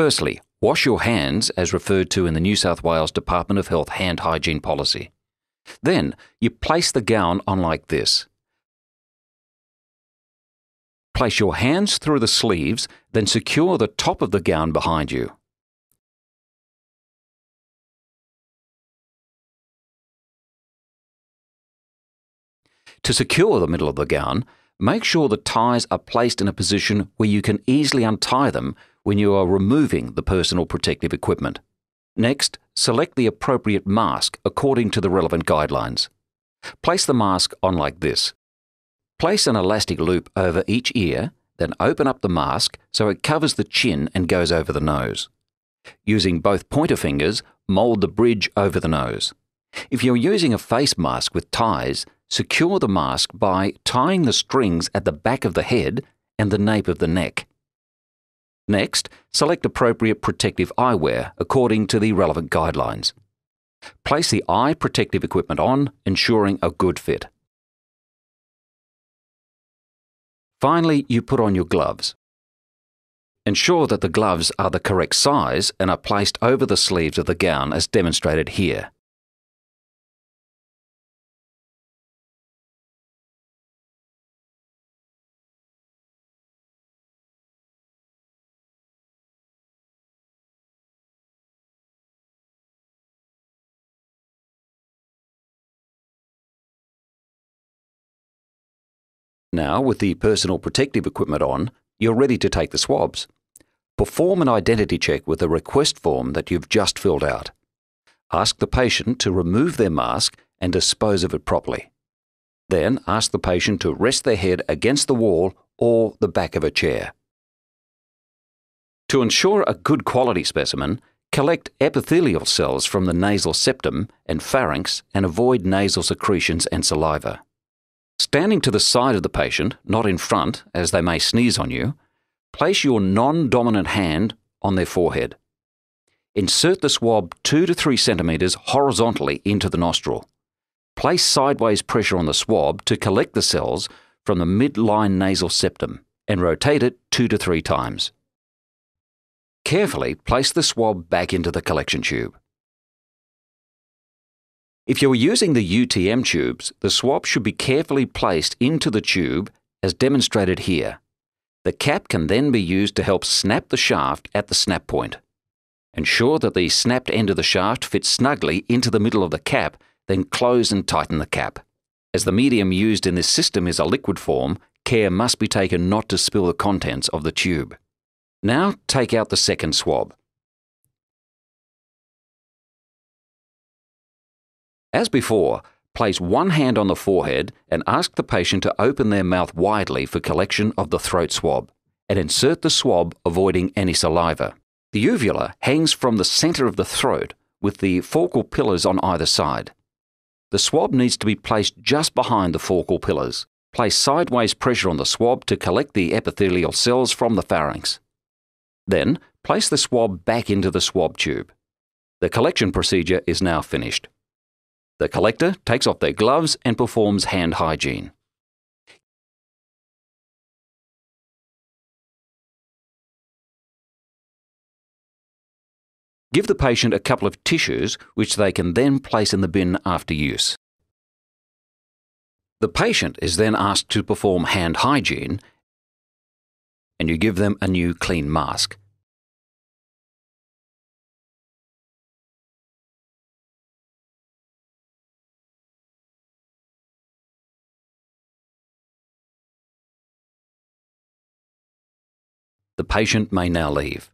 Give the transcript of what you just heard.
Firstly, wash your hands as referred to in the New South Wales Department of Health hand hygiene policy. Then, you place the gown on like this. Place your hands through the sleeves, then secure the top of the gown behind you. To secure the middle of the gown, make sure the ties are placed in a position where you can easily untie them when you are removing the personal protective equipment. Next, select the appropriate mask according to the relevant guidelines. Place the mask on like this. Place an elastic loop over each ear, then open up the mask so it covers the chin and goes over the nose. Using both pointer fingers, mould the bridge over the nose. If you're using a face mask with ties, secure the mask by tying the strings at the back of the head and the nape of the neck. Next, select appropriate protective eyewear according to the relevant guidelines. Place the eye protective equipment on, ensuring a good fit. Finally, you put on your gloves. Ensure that the gloves are the correct size and are placed over the sleeves of the gown as demonstrated here. Now, with the personal protective equipment on, you're ready to take the swabs. Perform an identity check with the request form that you've just filled out. Ask the patient to remove their mask and dispose of it properly. Then ask the patient to rest their head against the wall or the back of a chair. To ensure a good quality specimen, collect epithelial cells from the nasal septum and pharynx and avoid nasal secretions and saliva. Standing to the side of the patient, not in front, as they may sneeze on you, place your non dominant hand on their forehead. Insert the swab 2 to 3 centimetres horizontally into the nostril. Place sideways pressure on the swab to collect the cells from the midline nasal septum and rotate it 2 to 3 times. Carefully place the swab back into the collection tube. If you are using the UTM tubes, the swab should be carefully placed into the tube as demonstrated here. The cap can then be used to help snap the shaft at the snap point. Ensure that the snapped end of the shaft fits snugly into the middle of the cap, then close and tighten the cap. As the medium used in this system is a liquid form, care must be taken not to spill the contents of the tube. Now take out the second swab. As before, place one hand on the forehead and ask the patient to open their mouth widely for collection of the throat swab, and insert the swab avoiding any saliva. The uvula hangs from the center of the throat with the faucial pillars on either side. The swab needs to be placed just behind the faucial pillars. Place sideways pressure on the swab to collect the epithelial cells from the pharynx. Then, place the swab back into the swab tube. The collection procedure is now finished. The collector takes off their gloves and performs hand hygiene. Give the patient a couple of tissues which they can then place in the bin after use. The patient is then asked to perform hand hygiene and you give them a new clean mask. The patient may now leave.